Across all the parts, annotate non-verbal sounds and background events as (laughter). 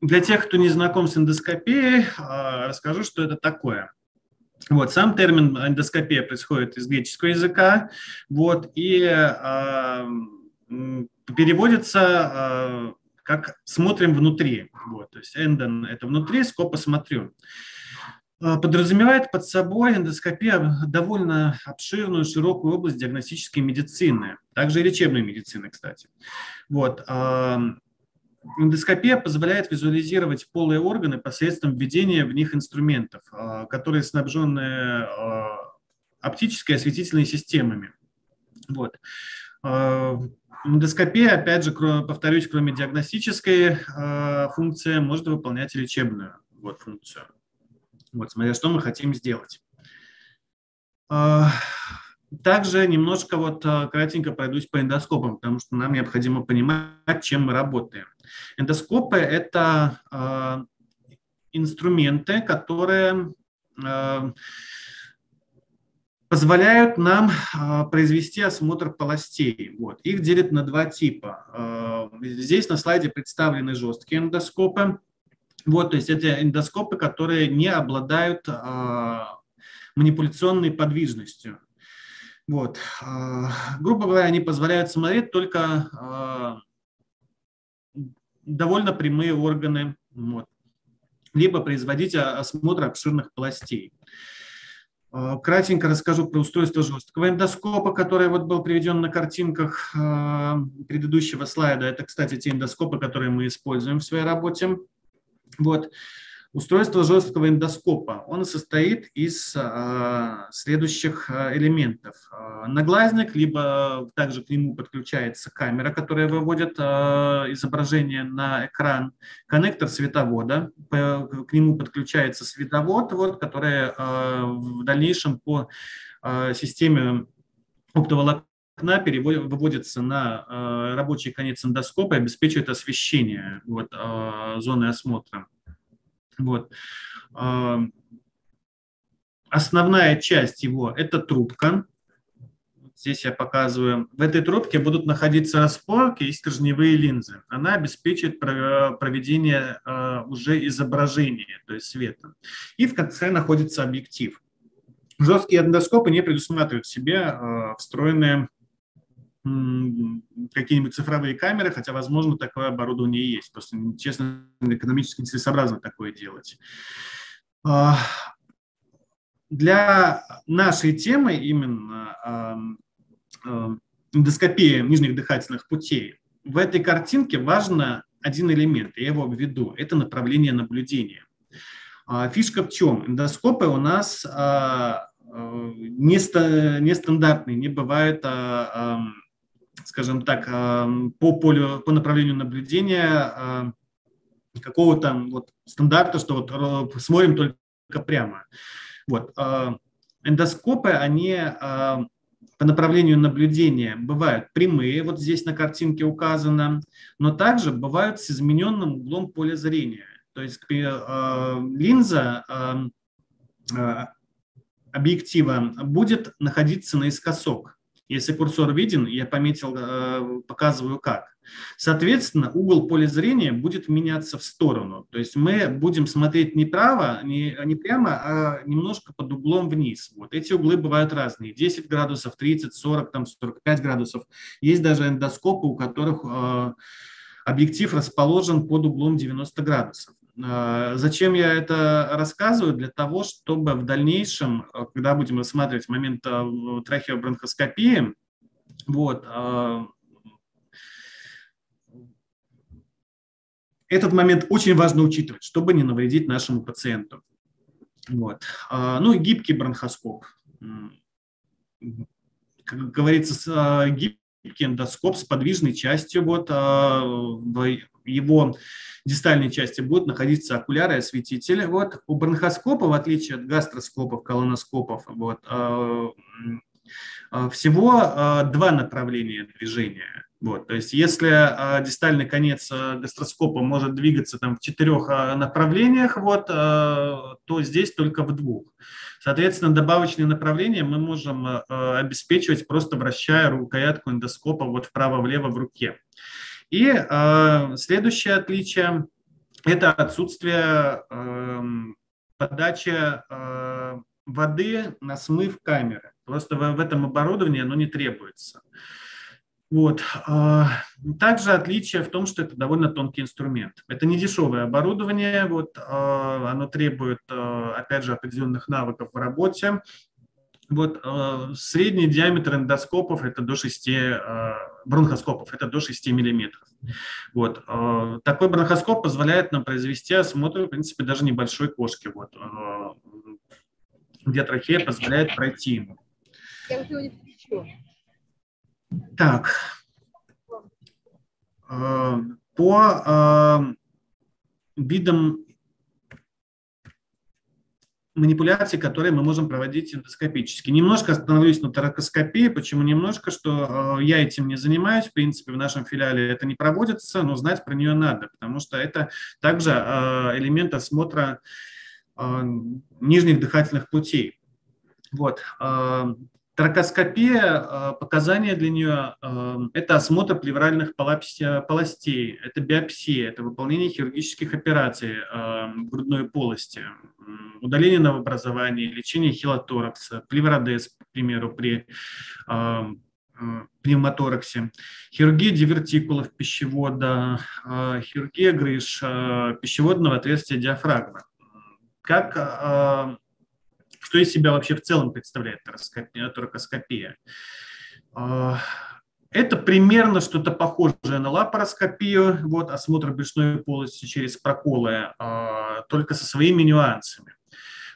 для тех, кто не знаком с эндоскопией, расскажу, что это такое. Вот, сам термин эндоскопия происходит из греческого языка, вот, и э, переводится э, как «смотрим внутри». Вот, то есть эндон – это внутри, скопа «смотрю». Подразумевает под собой эндоскопия довольно обширную, широкую область диагностической медицины, также и лечебной медицины, кстати. Вот, Эндоскопия позволяет визуализировать полые органы посредством введения в них инструментов, а, которые снабжены а, оптической и осветительной системами. Вот. А, эндоскопия, опять же, повторюсь, кроме диагностической функции, может выполнять и лечебную вот, функцию. Вот, смотря что мы хотим сделать. Также немножко вот кратенько пройдусь по эндоскопам, потому что нам необходимо понимать, чем мы работаем. Эндоскопы – это э, инструменты, которые э, позволяют нам э, произвести осмотр полостей. Вот. Их делят на два типа. Здесь на слайде представлены жесткие эндоскопы. Вот, то есть это эндоскопы, которые не обладают манипуляционной подвижностью. Вот. Грубо говоря, они позволяют смотреть только довольно прямые органы, вот. либо производить осмотр обширных полостей. А, кратенько расскажу про устройство жесткого эндоскопа, который вот был приведен на картинках а, предыдущего слайда. Это, кстати, те эндоскопы, которые мы используем в своей работе. Вот. Устройство жесткого эндоскопа, он состоит из а, следующих а, элементов. А, наглазник, либо также к нему подключается камера, которая выводит а, изображение на экран, коннектор световода, к нему подключается световод, вот, который а, в дальнейшем по а, системе оптоволокна выводится на э, рабочий конец эндоскопа и обеспечивает освещение вот, э, зоны осмотра. Вот. Основная часть его – это трубка. Здесь я показываю. В этой трубке будут находиться распорки и стержневые линзы. Она обеспечивает проведение а, уже изображения, то есть света. И в конце находится объектив. Жесткие эндоскопы не предусматривают в себе а, встроенные какие-нибудь цифровые камеры, хотя, возможно, такое оборудование есть. Просто, честно, экономически нецелесообразно такое делать. А, для нашей темы именно эндоскопии нижних дыхательных путей в этой картинке важно один элемент, я его обведу, это направление наблюдения. А, фишка в чем? Эндоскопы у нас а, нестандартные, не бывает скажем так, по полю, по направлению наблюдения какого-то вот стандарта, что вот смотрим только прямо. Вот. Эндоскопы, они по направлению наблюдения бывают прямые, вот здесь на картинке указано, но также бывают с измененным углом поля зрения. То есть линза объектива будет находиться наискосок. Если курсор виден, я пометил, э, показываю как. Соответственно, угол поля зрения будет меняться в сторону. То есть мы будем смотреть не право, не, не прямо, а немножко под углом вниз. Вот. Эти углы бывают разные. 10 градусов, 30, 40, там 45 градусов. Есть даже эндоскопы, у которых э, объектив расположен под углом 90 градусов. А, зачем я это рассказываю? Для того, чтобы в дальнейшем, а, когда будем рассматривать момент а, трахеобронхоскопии, вот, этот момент очень важно учитывать, чтобы не навредить нашему пациенту. Вот. Ну и гибкий бронхоскоп. Как говорится, гибкий эндоскоп с подвижной частью. Вот, его дистальной части будут находиться окуляры и осветители. Вот. У бронхоскопа, в отличие от гастроскопов, колоноскопов, вот, э, э, всего э, два направления движения. Вот, то есть если дистальный конец гастроскопа может двигаться там, в четырех направлениях, вот, то здесь только в двух. Соответственно, добавочные направления мы можем обеспечивать просто вращая рукоятку эндоскопа вот вправо-влево в руке. И э, следующее отличие это отсутствие эм, подачи э, воды на смыв камеры. Просто в этом оборудовании оно не требуется. Вот. А, также отличие в том, что это довольно тонкий инструмент. Это не дешевое оборудование, вот, а, оно требует, а, опять же, определенных навыков в работе. Вот, средний диаметр эндоскопов это до 6, бронхоскопов это до 6 миллиметров. Вот, такой бронхоскоп позволяет нам произвести осмотр, в принципе, даже небольшой кошки, вот, где трахея позволяет пройти ему. Так. Э, по э, видам манипуляций, которые мы можем проводить эндоскопически. Немножко остановлюсь на торакоскопии. Почему немножко? Что э, я этим не занимаюсь. В принципе, в нашем филиале это не проводится, но знать про нее надо, потому что это также элемент осмотра нижних дыхательных путей. Вот. Тракоскопия, э, показания для нее э, – это осмотр плевральных полостей, это биопсия, это выполнение хирургических операций э, грудной полости, удаление новообразований, лечение хилоторакса, плевродез, к примеру, при пневмотораксе, хирургия дивертикулов пищевода, хирургия грыж пищеводного отверстия диафрагмы. Как что из себя вообще в целом представляет торакоскопия? А, это примерно что-то похожее на лапароскопию, вот, осмотр брюшной полости через проколы, а, только со своими нюансами.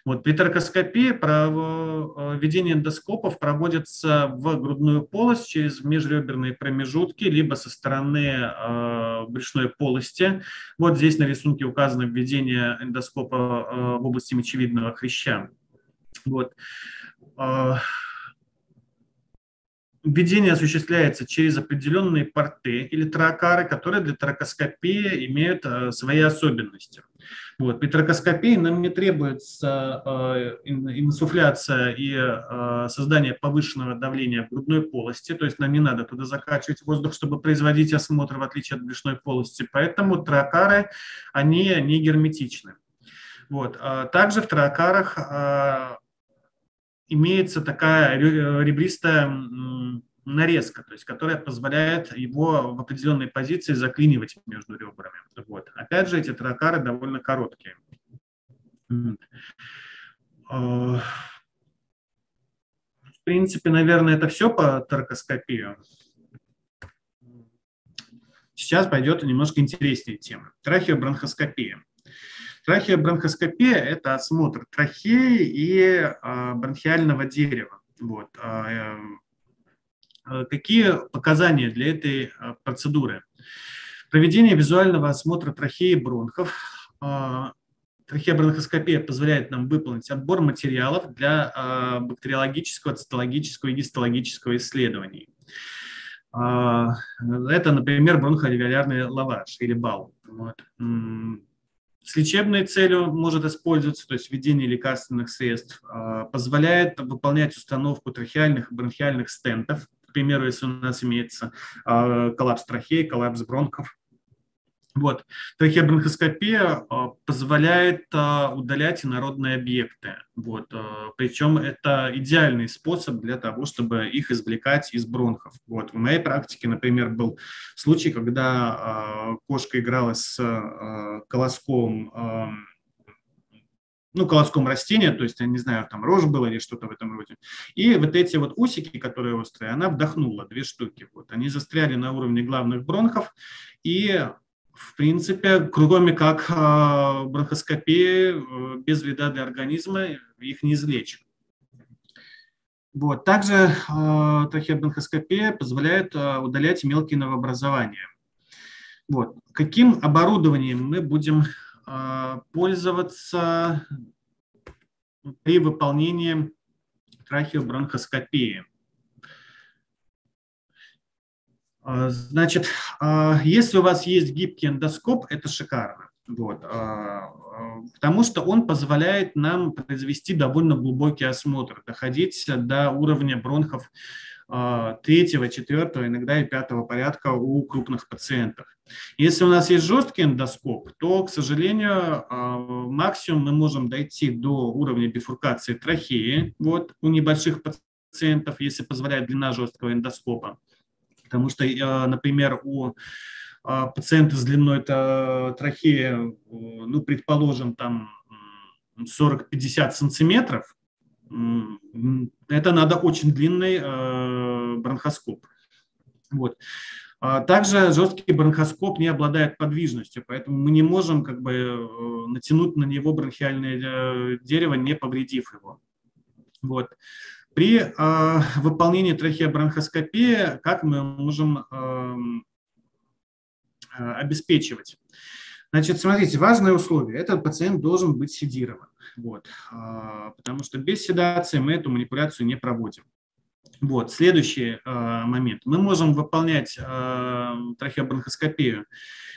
Вот, при торакоскопии введение эндоскопов проводится в грудную полость через межреберные промежутки, либо со стороны э, брюшной полости. Вот здесь на рисунке указано введение эндоскопа э, в области мечевидного хряща. Вот. А, введение осуществляется через определенные порты или тракары, которые для тракоскопии имеют а, свои особенности. Вот. При тракоскопии нам не требуется э, инсуфляция и создание повышенного давления в грудной полости, то есть нам не надо туда закачивать воздух, чтобы производить осмотр, в отличие от брюшной полости. Поэтому тракары, они не герметичны. Вот. Также в тракарах имеется такая ребристая нарезка, то есть, которая позволяет его в определенной позиции заклинивать между ребрами. Вот. Опять же, эти тракары довольно короткие. А, в принципе, наверное, это все по торкоскопию. Сейчас пойдет немножко интереснее тема. Трахеобронхоскопия. Трахеобронхоскопия – это осмотр трахеи и а, бронхиального дерева. Вот. А, э, какие показания для этой а, процедуры? Проведение визуального осмотра трахеи и бронхов. Трахеобронхоскопия позволяет нам выполнить отбор материалов для бактериологического, цитологического и гистологического исследований. Это, например, бронхоальвеолярный лаваш или бал. Вот с лечебной целью может использоваться, то есть введение лекарственных средств, а, позволяет выполнять установку трахеальных и бронхиальных стентов, к примеру, если у нас имеется а, коллапс трахеи, коллапс бронхов, вот. Трахеобронхоскопия а, позволяет а, удалять инородные объекты. Вот. А, Причем это идеальный способ для того, чтобы их извлекать из бронхов. Вот. В моей практике, например, был случай, когда кошка играла с колоском ну, колоском растения, то есть, я не знаю, там рожь было или что-то в этом роде. И вот эти вот усики, которые острые, она вдохнула, две штуки. Вот. Они застряли на уровне главных бронхов, и в принципе, кроме как а, бронхоскопия, э, без вреда для организма их не излечим. Вот. Также э, трахеобронхоскопия позволяет э, удалять мелкие новообразования. Вот. Каким оборудованием мы будем э, пользоваться при выполнении трахеобронхоскопии? А, значит, а, если у вас есть гибкий эндоскоп, это шикарно. Вот, а, потому что он позволяет нам произвести довольно глубокий осмотр, доходить до уровня бронхов третьего, четвертого, иногда и пятого порядка у крупных пациентов. Если у нас есть жесткий эндоскоп, то, к сожалению, максимум мы можем дойти до уровня бифуркации трахеи вот, у небольших пациентов, если позволяет длина жесткого эндоскопа. Потому что, например, у пациента с длиной трахеи, ну, предположим, там 40-50 сантиметров, это надо очень длинный э, бронхоскоп. Вот. А также жесткий бронхоскоп не обладает подвижностью, поэтому мы не можем как бы э, натянуть на него бронхиальное э, дерево, не повредив его. Вот. При э, выполнении трахеобронхоскопии как мы можем э, обеспечивать? Значит, смотрите, важное условие. Этот пациент должен быть седирован. Вот, а, потому что без седации мы эту манипуляцию не проводим. Вот, следующий э, момент. Мы можем выполнять э, трахеобронхоскопию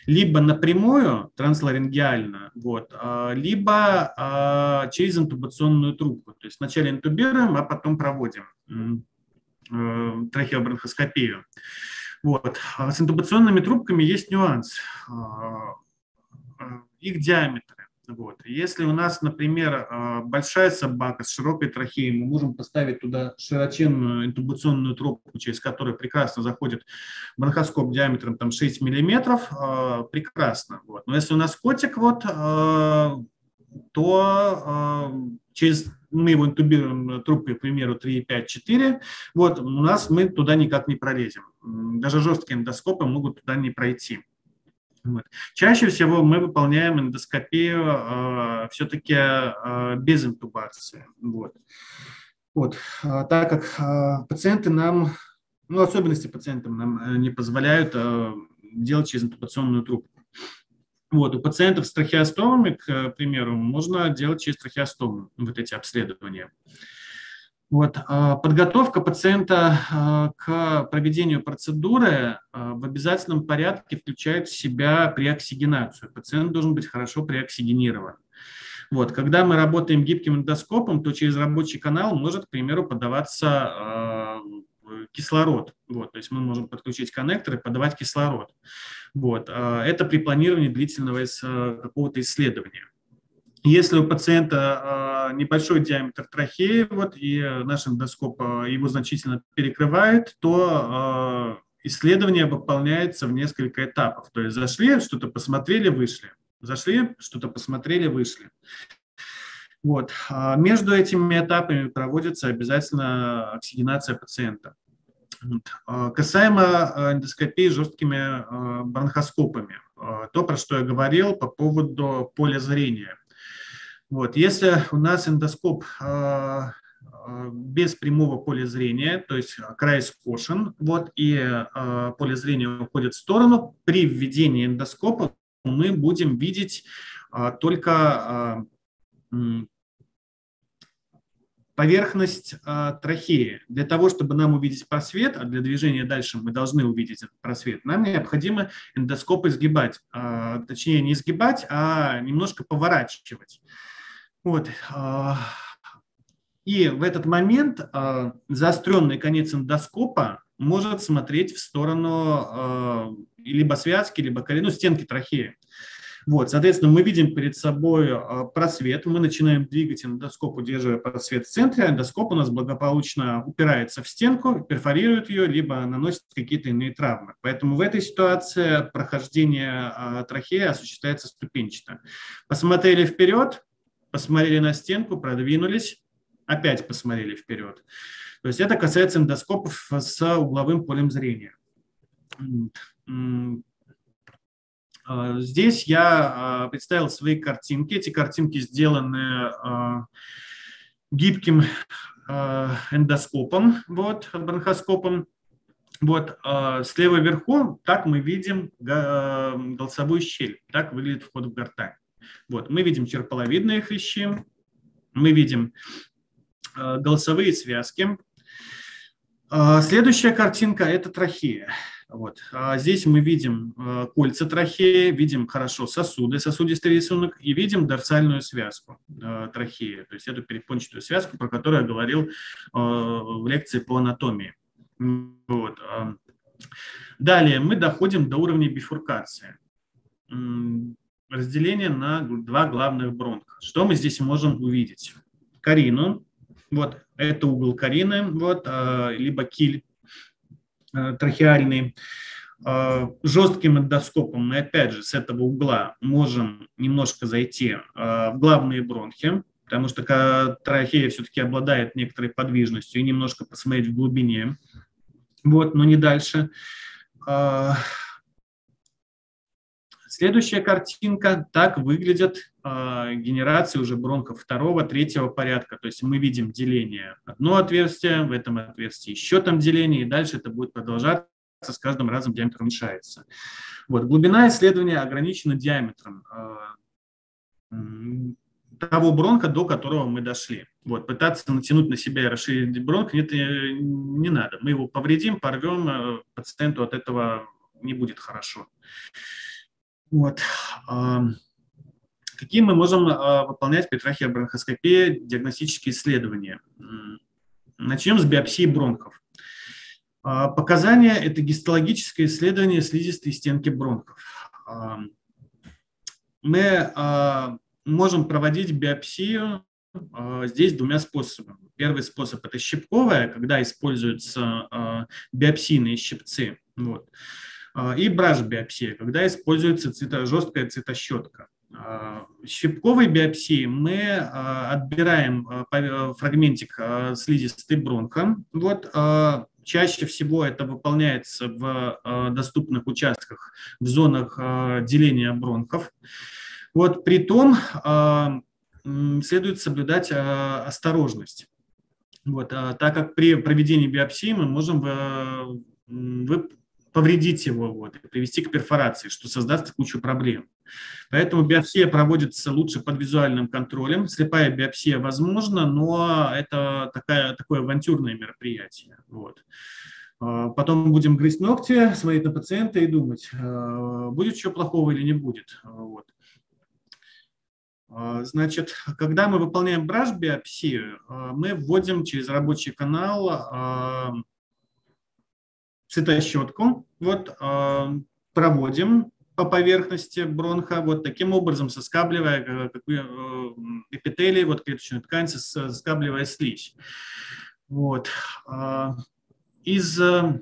либо напрямую, трансларингеально, вот, э, либо э, через интубационную трубку. То есть вначале интубируем, а потом проводим э, трахеобронхоскопию. Вот. С интубационными трубками есть нюанс их диаметры. Вот. Если у нас, например, а, большая собака с широкой трахеей, мы можем поставить туда широченную интубационную трубку, через которую прекрасно заходит бронхоскоп диаметром там, 6 миллиметров, а, прекрасно. Вот. Но если у нас котик, вот, а, то через мы его интубируем трубкой, к примеру, 3, 5, 4, вот, у нас мы туда никак не пролезем. Даже жесткие эндоскопы могут туда не пройти. Вот. Чаще всего мы выполняем эндоскопию э, все-таки э, без интубации. Вот. Вот. А, так как э, пациенты нам, ну, особенности пациентам нам э, не позволяют э, делать через интубационную трубку. Вот, у пациентов с трахеостомами, к примеру, можно делать через трахеостому вот эти обследования. Вот. А, подготовка пациента а, к проведению процедуры а, в обязательном порядке включает в себя преоксигенацию. Пациент должен быть хорошо преоксигенирован. Вот. Когда мы работаем гибким эндоскопом, то через рабочий канал может, к примеру, подаваться кислород. Вот, то есть мы можем подключить коннектор и подавать кислород. Вот, это при планировании длительного какого-то исследования. Если у пациента а, небольшой диаметр трахеи, вот, и наш эндоскоп а, его значительно перекрывает, то а, исследование выполняется в несколько этапов. То есть зашли, что-то посмотрели, вышли. Зашли, что-то посмотрели, вышли. Вот. Между этими этапами проводится обязательно оксигенация пациента. Касаемо эндоскопии жесткими бронхоскопами, то, про что я говорил по поводу поля зрения – вот. Если у нас эндоскоп а, а, без прямого поля зрения, то есть край скошен, вот, и э, поле зрения уходит в сторону, при введении эндоскопа мы будем видеть э, только э, поверхность э, трахеи. Для того, чтобы нам увидеть просвет, а для движения дальше мы должны увидеть этот просвет, нам необходимо эндоскоп изгибать, э, точнее не изгибать, а немножко поворачивать. Вот. А, и в этот момент а, заостренный конец эндоскопа может смотреть в сторону а, либо связки, либо ну, стенки трахеи. Вот, соответственно, мы видим перед собой просвет, мы начинаем двигать эндоскоп, удерживая просвет в центре, эндоскоп у нас благополучно упирается в стенку, перфорирует ее, либо наносит какие-то иные травмы. Поэтому в этой ситуации прохождение трахеи осуществляется ступенчато. Посмотрели вперед, посмотрели на стенку, продвинулись, опять посмотрели вперед. То есть это касается эндоскопов с угловым полем зрения. А, здесь я а, представил свои картинки. Эти картинки сделаны а, гибким эндоскопом, вот, бронхоскопом. Вот, слева вверху, так мы видим голосовую щель, так выглядит вход в гортань. Вот, мы видим черполовидные хрящи, мы видим э, голосовые связки. Э, следующая картинка – это трахея. Вот. А здесь мы видим э, кольца трахеи, видим хорошо сосуды, сосудистый рисунок, и видим дорсальную связку э, трахеи, то есть эту перепончатую связку, про которую я говорил в лекции по анатомии. Вот. Далее мы доходим до уровня бифуркации. Разделение на два главных бронха. Что мы здесь можем увидеть? Карину, вот это угол карины, вот, а, либо киль а, трахеальный. А, жестким эндоскопом мы опять же с этого угла можем немножко зайти в главные бронхи, потому что трахея все-таки обладает некоторой подвижностью и немножко посмотреть в глубине, вот, но не дальше. Следующая картинка. Так выглядят э, генерации уже бронхов второго, третьего порядка. То есть мы видим деление одно отверстие, в этом отверстии еще там деление, и дальше это будет продолжаться, с каждым разом диаметр уменьшается. Вот. Глубина исследования ограничена диаметром э, того бронха, до которого мы дошли. Вот, пытаться натянуть на себя и расширить бронх нет, не надо. Мы его повредим, порвем, э, пациенту от этого не будет хорошо. Вот. Какие мы можем а, выполнять при трахеобронхоскопии диагностические исследования? Начнем с биопсии бронхов. А, показания – это гистологическое исследование слизистой стенки бронхов. Мы а, можем проводить биопсию здесь двумя способами. Первый способ – это щипковая, когда используются биопсийные щипцы. Вот. А, и браш-биопсия, когда используется цито, жесткая цитощетка. А, щипковой биопсии мы а, отбираем фрагментик слизистой бронха. Вот, чаще всего это выполняется в доступных участках, в зонах деления бронхов. Вот, при том следует соблюдать осторожность. Вот, так как при проведении биопсии мы можем повредить его вот, и привести к перфорации, что создаст кучу проблем. Поэтому биопсия проводится лучше под визуальным контролем. Слепая биопсия возможна, но это такая, такое авантюрное мероприятие. Вот. А, потом будем грызть ногти, смотреть на пациента и думать, а, будет что плохого или не будет. Вот. А, значит, когда мы выполняем браш-биопсию, мы вводим через рабочий канал цветощетку, вот, а, проводим по поверхности бронха, вот таким образом соскабливая э, э, эпителий, вот клеточную ткань, соскабливая слизь. Вот. А, из э,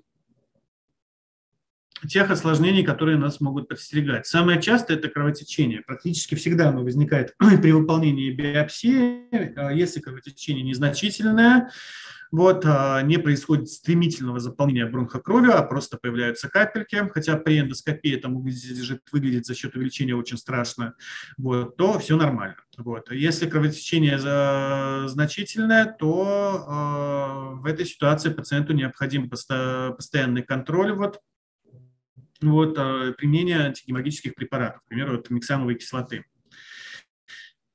тех осложнений, которые нас могут подстерегать. Самое частое – это кровотечение. Практически всегда оно возникает (clears throat) при выполнении биопсии. А если кровотечение незначительное, вот, а, не происходит стремительного заполнения бронха кровью, а просто появляются капельки, хотя при эндоскопии это выглядит, выглядит за счет увеличения очень страшно, вот, то все нормально. Вот. Если кровотечение значительное, то э, в этой ситуации пациенту необходим посто, постоянный контроль, вот, вот, э, применение антигематических препаратов, к примеру, миксановой кислоты.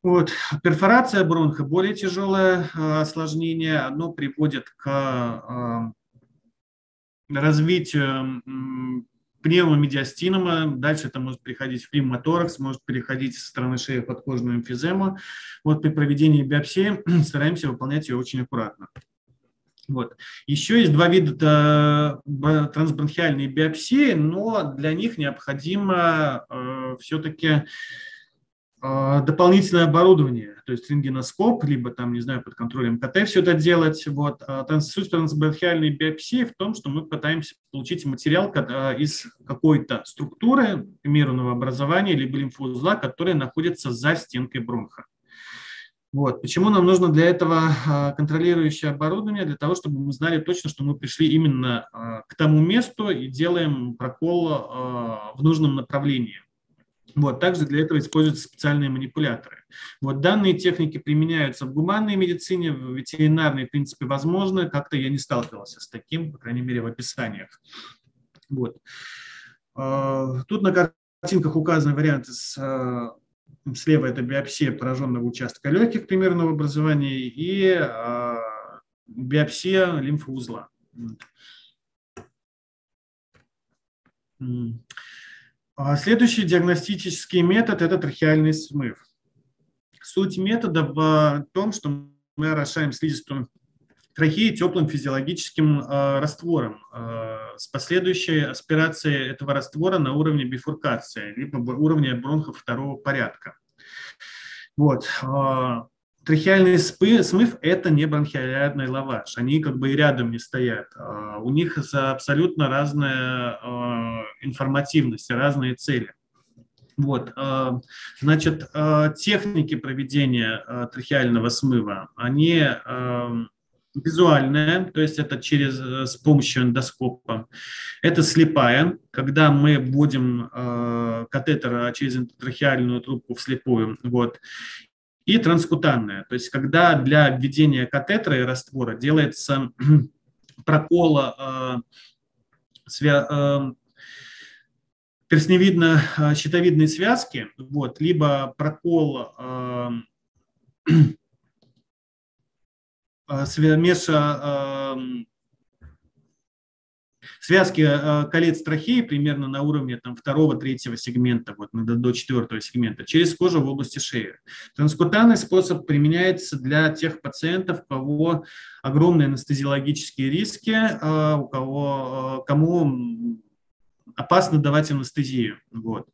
Вот. Перфорация бронха – более тяжелое э, осложнение. Оно приводит к э, развитию пневмомедиастинома, дальше это может переходить в пневмоторакс, может переходить со стороны шеи подкожную эмфизему. Вот при проведении биопсии (clears throat) стараемся выполнять ее очень аккуратно. Вот. Еще есть два вида э, трансбронхиальной биопсии, но для них необходимо э, все-таки а, дополнительное оборудование, то есть рентгеноскоп, либо там, не знаю, под контролем КТ все это делать. Вот. А суть трансбронхиальной биопсии в том, что мы пытаемся получить материал из какой-то структуры, к примеру, новообразования, либо лимфоузла, которая находится за стенкой бронха. Вот. Почему нам нужно для этого контролирующее оборудование? Для того, чтобы мы знали точно, что мы пришли именно к тому месту и делаем прокол в нужном направлении. Вот, также для этого используются специальные манипуляторы. Вот, данные техники применяются в гуманной медицине, в ветеринарной, в принципе, возможно. Как-то я не сталкивался с таким, по крайней мере, в описаниях. Вот. А, тут на картинках указаны варианты с а, Слева это биопсия пораженного участка легких примерного образования и а, биопсия лимфоузла. А следующий диагностический метод – это трахеальный смыв. Суть метода в том, что мы орошаем слизистую трахеи теплым физиологическим раствором с последующей аспирацией этого раствора на уровне бифуркации, либо уровня бронхов второго порядка. Вот. Трахеальный смыв – это не бронхиальный лаваш. Они как бы и рядом не стоят. У них абсолютно разная информативность, разные цели. Вот, значит, техники проведения трахеального смыва, они визуальная, то есть это через, с помощью эндоскопа. Это слепая, когда мы вводим э, катетер через трахеальную трубку вслепую. Вот и транскутанная. То есть когда для введения катетера и раствора делается (clears throat) прокол э, свя, э, перстневидно-щитовидной связки, вот, либо прокол э, (clears throat) меж связки э, колец трахеи примерно на уровне там, второго-третьего сегмента, вот, до четвертого сегмента, через кожу в области шеи. Транскутанный способ применяется для тех пациентов, у кого огромные анестезиологические риски, э, у кого, э, кому опасно давать анестезию. Вот.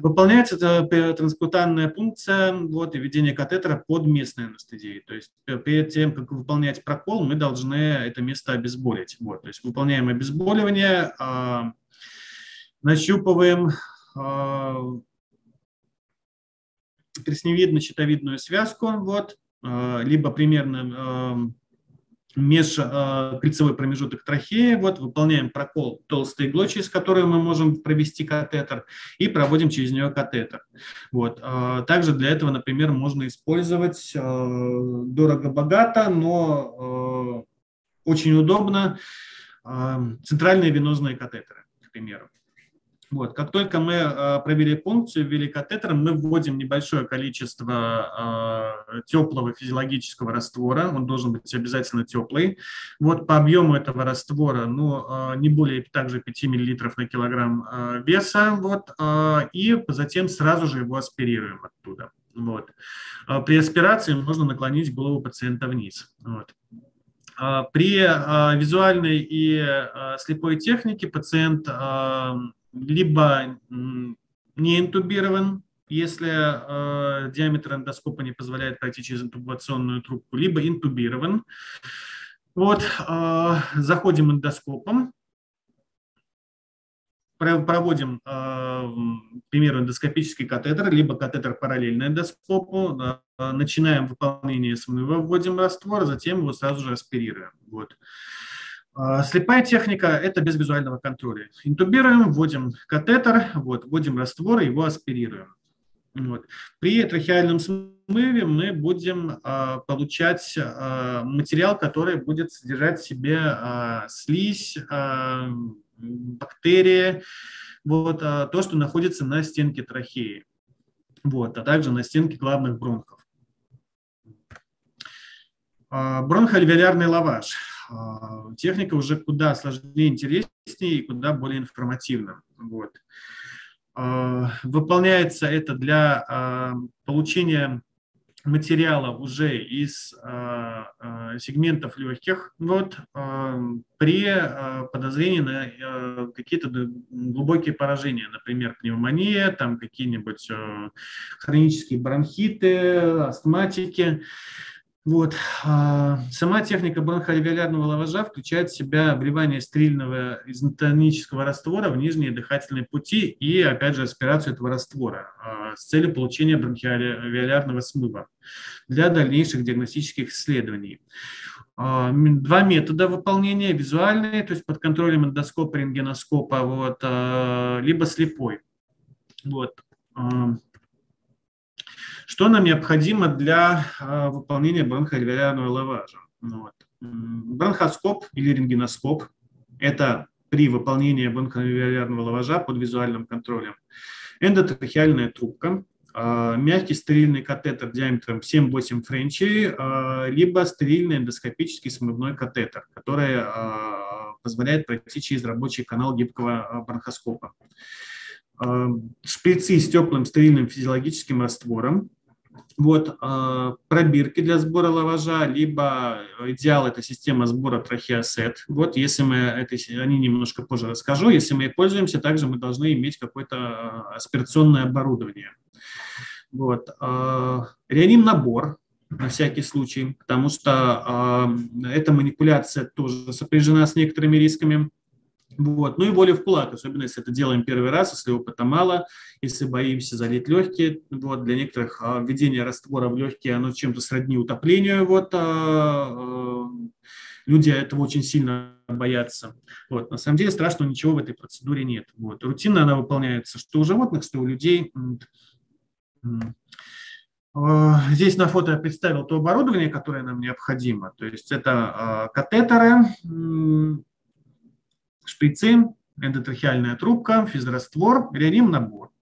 Выполняется эта транскутанная пункция вот, и введение катетера под местной анестезией. То есть перед тем, как выполнять прокол, мы должны это место обезболить. Вот, то есть выполняем обезболивание, э, нащупываем э, пресневидно-щитовидную связку, вот, э, либо примерно межкольцевой промежуток трахеи, вот, выполняем прокол толстой иглой, через которую мы можем провести катетер, и проводим через нее катетер. Вот. А, также для этого, например, можно использовать а, дорого-богато, но очень удобно центральные венозные катетеры, к примеру. Вот. Как только мы э, провели пункцию, ввели катетер, мы вводим небольшое количество э, теплого физиологического раствора, он должен быть обязательно теплый. Вот по объему этого раствора, ну, э, не более также 5 мл на килограмм э, веса, вот, э, и затем сразу же его аспирируем оттуда. Вот. Э, при аспирации можно наклонить голову пациента вниз. Вот. Э, при э, визуальной и слепой технике пациент либо не интубирован, если э, диаметр эндоскопа не позволяет пройти через интубационную трубку, либо интубирован. Вот, э, заходим эндоскопом, проводим, э, к примеру, эндоскопический катетер, либо катетер параллельно эндоскопу, э, начинаем выполнение смыва, вводим раствор, затем его сразу же аспирируем. Вот. Э, слепая техника – это без визуального контроля. Интубируем, вводим катетер, вот, вводим раствор, его аспирируем. Вот. При трахеальном смыве мы будем а, получать а, материал, который будет содержать в себе а, слизь, а, бактерии, вот, а, то, что находится на стенке трахеи, вот, а также на стенке главных бронхов. А, бронхоальвеолярный а, техника уже куда сложнее, интереснее и куда более информативна. Вот. А, выполняется это для а, получения материала уже из сегментов легких вот, при подозрении на какие-то глубокие поражения, например, пневмония, там какие-нибудь хронические бронхиты, астматики. Вот. А, сама техника бронхоальвеолярного лаважа включает в себя вливание стерильного изотонического раствора в нижние дыхательные пути и, опять же, аспирацию этого раствора а, с целью получения бронхоальвеолярного смыва для дальнейших диагностических исследований. А, два метода выполнения – визуальные, то есть под контролем эндоскопа, рентгеноскопа, вот, либо слепой. Вот. Что нам необходимо для а, выполнения бронхоальвеолярного лаважа? Ну вот. Бронхоскоп или рентгеноскоп – это при выполнении бронхоальвеолярного лаважа под визуальным контролем. Эндотрахеальная трубка, а, мягкий стерильный катетер диаметром 7-8 френчей, а, либо стерильный эндоскопический смывной катетер, который позволяет пройти через рабочий канал гибкого бронхоскопа. Шприцы с теплым стерильным физиологическим раствором, вот э, пробирки для сбора лаважа, либо идеал – это система сбора трахеосет. Вот если мы, это, они немножко позже расскажу, если мы пользуемся, также мы должны иметь какое-то э, аспирационное оборудование. Вот. Э, реаним набор на всякий случай, потому что эта манипуляция тоже сопряжена с некоторыми рисками. Вот. Ну и воля в кулак, особенно если это делаем первый раз, если опыта мало, если боимся залить легкие. Вот. Для некоторых а, введение раствора в легкие, оно чем-то сродни утоплению. Вот. А, а, люди этого очень сильно боятся. Вот. На самом деле страшного ничего в этой процедуре нет. Вот. Рутинно она выполняется что у животных, что у людей. Здесь на фото я представил то оборудование, которое нам необходимо. То есть это катетеры, шприцы, эндотрахеальная трубка, физраствор, реаним набор.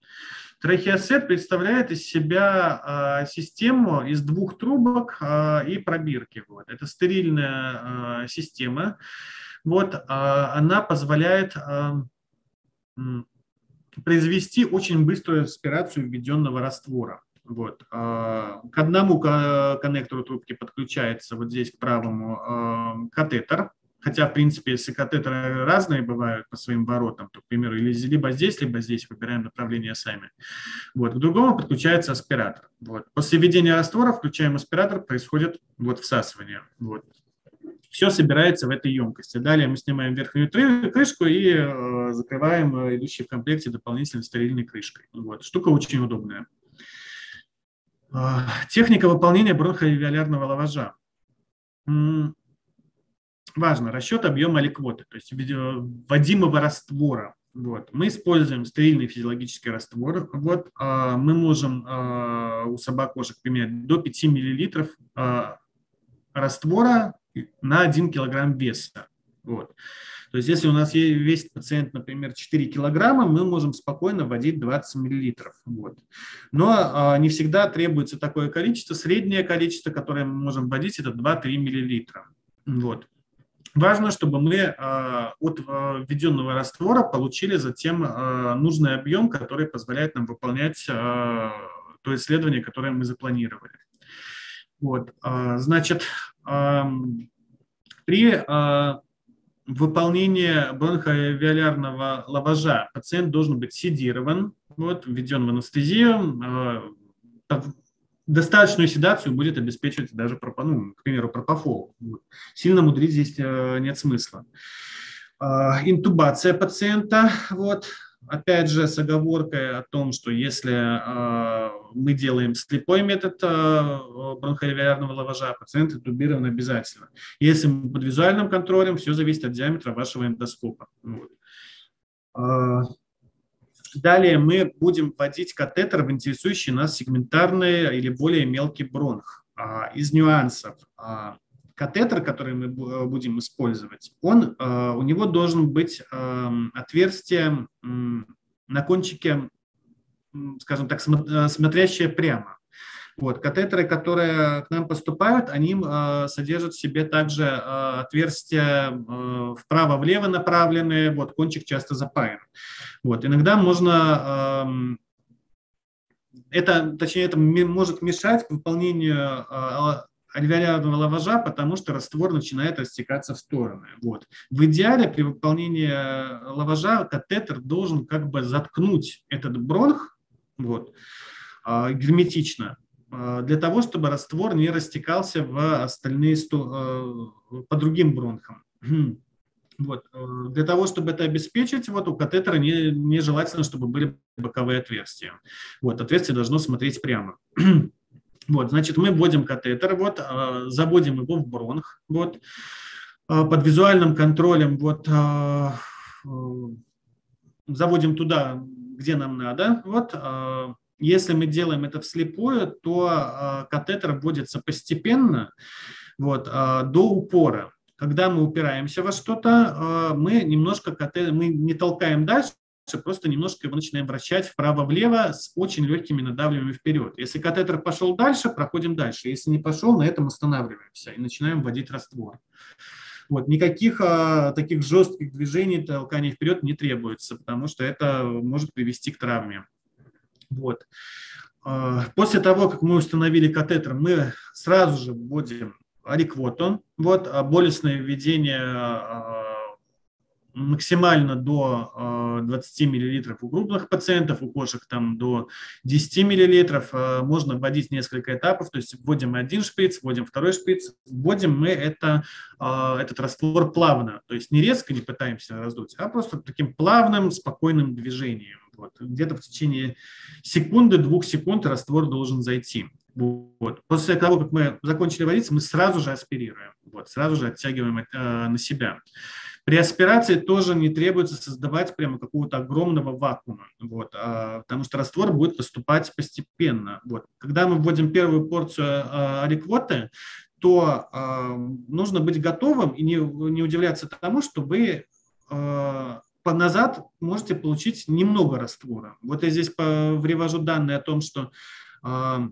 Трахеосет представляет из себя а, систему из двух трубок а, и пробирки. Вот. Это стерильная а, система. Вот, она позволяет произвести очень быструю аспирацию введенного раствора. Вот. К одному коннектору трубки подключается вот здесь к правому катетер, Хотя, в принципе, если катетеры разные бывают по своим воротам, то, к примеру, либо здесь, либо здесь выбираем направление сами. Вот. К другому подключается аспиратор. Вот. После введения раствора включаем аспиратор, происходит вот всасывание. Вот. Все собирается в этой емкости. Далее мы снимаем верхнюю крышку и э, закрываем э, идущий в комплекте дополнительной стерильной крышкой. Вот. Штука очень удобная. Э, техника выполнения бронхоалвеолярного лаважа важно, расчет объема ликвоты, то есть вводимого раствора. Вот. Мы используем стерильный физиологический раствор. Вот. А, мы можем а, у собак кошек применять до 5 мл а, раствора на 1 кг веса. Вот. То есть если у нас весит пациент, например, 4 килограмма, мы можем спокойно вводить 20 миллилитров. Вот. Но а, не всегда требуется такое количество. Среднее количество, которое мы можем вводить, это 2-3 миллилитра. Вот. Важно, чтобы мы а, от а, введенного раствора получили затем а, нужный объем, который позволяет нам выполнять то исследование, которое мы запланировали. Вот, значит, при выполнении бронхоавиалярного лаважа пациент должен быть седирован, вот, введен в анестезию, достаточную седацию будет обеспечивать даже, ну, к примеру, пропофол. Сильно мудрить здесь э, нет смысла. А, интубация пациента, вот, опять же, с оговоркой о том, что если а, мы делаем слепой метод а, бронхоалвеолярного лаважа, пациент интубирован обязательно. Если мы под визуальным контролем, все зависит от диаметра вашего эндоскопа. Далее мы будем вводить катетер в интересующий нас сегментарный или более мелкий бронх. А, из нюансов а, катетер, который мы будем использовать, он, а, у него должен быть отверстие на кончике, скажем так, смотрящее прямо. Вот, катетеры, которые к нам поступают, они э, содержат в себе также э, отверстия э, вправо-влево направленные, вот, кончик часто запаян. Вот, иногда можно, э, это, точнее, это может мешать выполнению э, альвеолярного лаважа, потому что раствор начинает растекаться в стороны. Вот. В идеале при выполнении лаважа катетер должен как бы заткнуть этот бронх вот, герметично, а, для того, чтобы раствор не растекался в остальные, а, по другим бронхам. (clears throat) Вот. Э, для того, чтобы это обеспечить, вот у катетера не, нежелательно, чтобы были боковые отверстия. Вот, отверстие должно смотреть прямо. (clears throat) Вот, значит, мы вводим катетер, вот, заводим его в бронх, вот, под визуальным контролем, вот, э, заводим туда, где нам надо, вот, если мы делаем это вслепую, то а, катетер вводится постепенно вот, а, до упора. Когда мы упираемся во что-то, а, мы немножко катетер, мы не толкаем дальше, просто немножко его начинаем вращать вправо-влево с очень легкими надавливаниями вперед. Если катетер пошел дальше, проходим дальше. Если не пошел, на этом останавливаемся и начинаем вводить раствор. Вот, никаких а, таких жестких движений, толканий вперед не требуется, потому что это может привести к травме. Вот. После того, как мы установили катетер, мы сразу же вводим аликвотон. Вот болестное введение максимально до 20 э, мл у крупных пациентов, у кошек там до 10 мл. Можно вводить несколько этапов, то есть вводим один шприц, вводим второй шприц. Вводим мы это, этот раствор плавно, то есть не резко не пытаемся раздуть, а просто таким плавным, спокойным движением. Вот. Где-то в течение секунды, двух секунд раствор должен зайти. Вот. После того, как мы закончили водиться, мы сразу же аспирируем, вот, сразу же оттягиваем э, на себя. При аспирации тоже не требуется создавать прямо какого-то огромного вакуума, вот, а, потому что раствор будет поступать постепенно. Вот. Когда мы вводим первую порцию а, аликвоты, то а, нужно быть готовым и не, не удивляться тому, что вы а, назад можете получить немного раствора. Вот я здесь привожу данные о том, что а,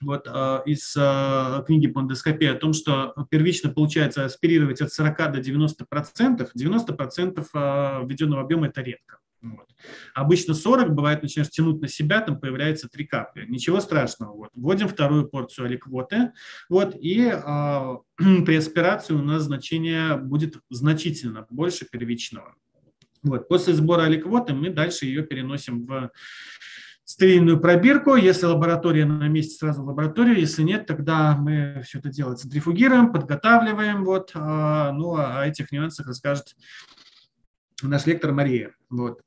вот, э, из э, книги по эндоскопии о том, что первично получается аспирировать от 40 до 90 процентов. 90 процентов введенного объема – это редко. Вот. Обычно 40, бывает, начинаешь тянуть на себя, там появляется 3 капли. Ничего страшного. Вот. Вводим вторую порцию аликвоты, вот, и э, (clears throat) при аспирации у нас значение будет значительно больше первичного. Вот. После сбора аликвоты мы дальше ее переносим в стерильную пробирку. Если лаборатория на месте, сразу в лабораторию. Если нет, тогда мы все это дело центрифугируем, подготавливаем. Вот. А, ну, а о этих нюансах расскажет наш лектор Мария. Вот.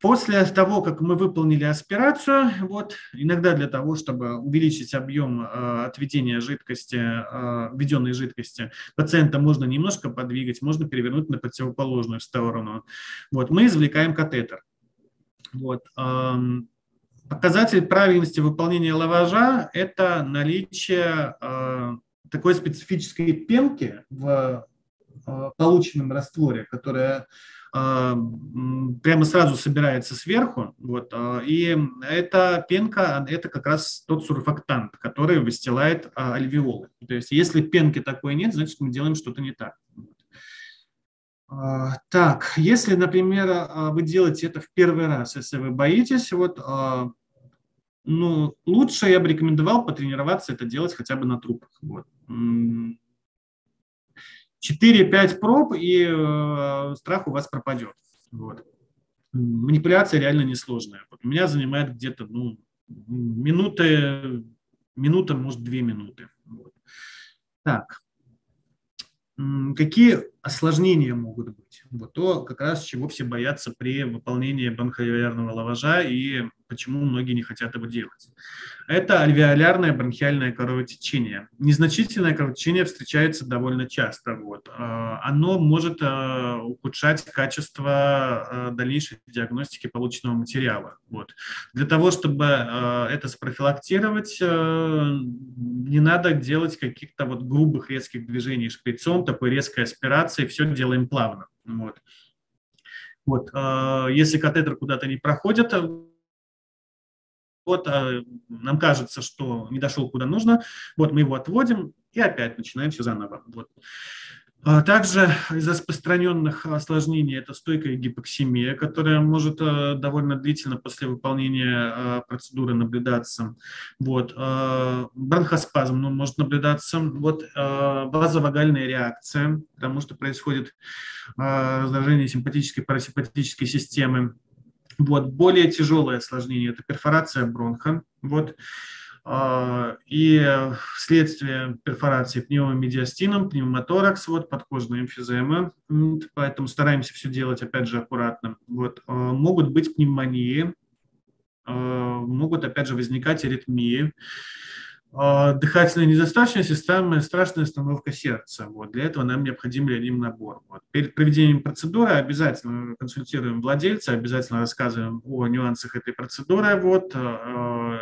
После того, как мы выполнили аспирацию, вот, иногда для того, чтобы увеличить объем э, отведения жидкости, э, введенной жидкости, пациента можно немножко подвигать, можно перевернуть на противоположную сторону. Вот, мы извлекаем катетер. Вот. Показатель правильности выполнения лаважа – это наличие а, такой специфической пенки в полученном растворе, которая а, прямо сразу собирается сверху. Вот, и эта пенка – это как раз тот сурфактант, который выстилает альвеолы. То есть если пенки такой нет, значит мы делаем что-то не так. А, так, если, например, а, вы делаете это в первый раз, если вы боитесь, вот, а, ну, лучше я бы рекомендовал потренироваться это делать хотя бы на трупах. Вот. 4-5 проб, и страх у вас пропадет. Вот. Манипуляция реально несложная. Вот у меня занимает где-то ну, минуты, минута, может, две минуты. Вот. Так, какие осложнения могут быть? Вот то, как раз чего все боятся при выполнении бронхоалвеолярного лаважа и почему многие не хотят его делать. Это альвеолярное бронхиальное кровотечение. Незначительное кровотечение встречается довольно часто. Вот. А, оно может а, ухудшать качество а, дальнейшей диагностики полученного материала. Вот. Для того, чтобы это спрофилактировать, не надо делать каких-то вот грубых резких движений шприцом, такой резкой аспирации, все делаем плавно. Вот. Вот, если катетер куда-то не проходит, вот а, нам кажется, что не дошел куда нужно, вот мы его отводим и опять начинаем все заново. Вот. А также из распространенных осложнений это стойкая гипоксимия, которая может а, довольно длительно после выполнения процедуры наблюдаться. Вот. Бронхоспазм ну, может наблюдаться. Вот. Вазовагальная реакция, потому что происходит раздражение симпатической и парасимпатической системы. Вот, более тяжелое осложнение – это перфорация бронха. Вот, а, и вследствие перфорации пневмомедиастином, пневмоторакс, вот, подкожная эмфизема, поэтому стараемся все делать, опять же, аккуратно. Вот, а, могут быть пневмонии, а, могут, опять же, возникать аритмии. А, дыхательная недостаточность и самая страшная остановка сердца. Вот. Для этого нам необходим реаним набор. Вот. Перед проведением процедуры обязательно консультируем владельца, обязательно рассказываем о нюансах этой процедуры. Вот. А,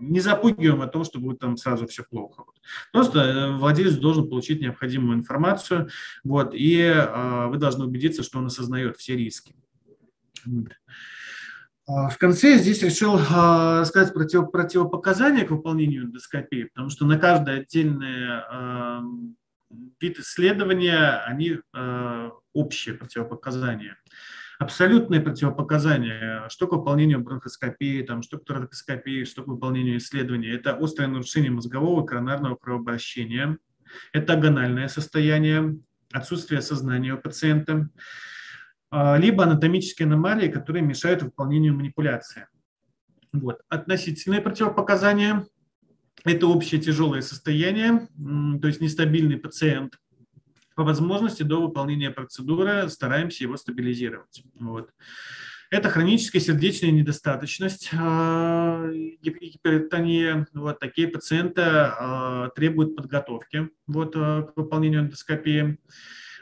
не запугиваем о том, что будет там сразу все плохо. Вот. Просто э, владелец должен получить необходимую информацию, вот, и э, вы должны убедиться, что он осознает все риски. Вот. А, в конце здесь решил а, сказать против, противопоказания к выполнению эндоскопии, потому что на каждое отдельное а, вид исследования они общие противопоказания. абсолютные противопоказания, что к выполнению бронхоскопии, там, что к торакоскопии, что к выполнению исследований. Это острое нарушение мозгового коронарного кровообращения, это агональное состояние, отсутствие сознания у пациента, либо анатомические аномалии, которые мешают выполнению манипуляции. Вот. Относительные противопоказания – это общее тяжелое состояние, то есть нестабильный пациент. По возможности до выполнения процедуры стараемся его стабилизировать. Вот. Это хроническая сердечная недостаточность, а, гипертония. Вот такие пациенты а, требуют подготовки вот, к выполнению эндоскопии.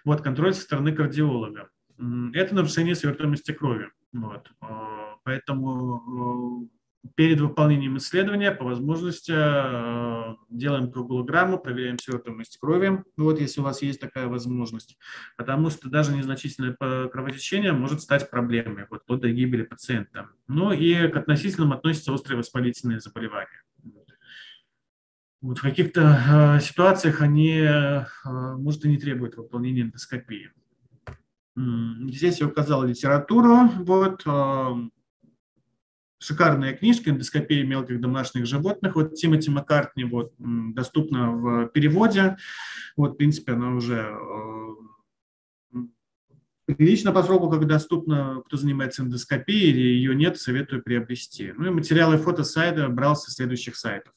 Вот, контроль со стороны кардиолога. Это нарушение свертываемости крови. Вот. А, поэтому перед выполнением исследования по возможности э, делаем круглограмму, проверяем свертываемость крови, вот если у вас есть такая возможность, потому что даже незначительное кровотечение может стать проблемой вот, вплоть до гибели пациента. Ну и к относительным относятся острые воспалительные заболевания. Вот в каких-то э, ситуациях они, э, может, и не требуют выполнения эндоскопии. Здесь я указал литературу. Вот, шикарная книжка «Эндоскопия мелких домашних животных». Вот Тимоти Маккартни вот, доступна в переводе. Вот, в принципе, она уже э, прилично по сроку, как доступна, кто занимается эндоскопией или ее нет, советую приобрести. Ну и материалы фото сайта брал со следующих сайтов.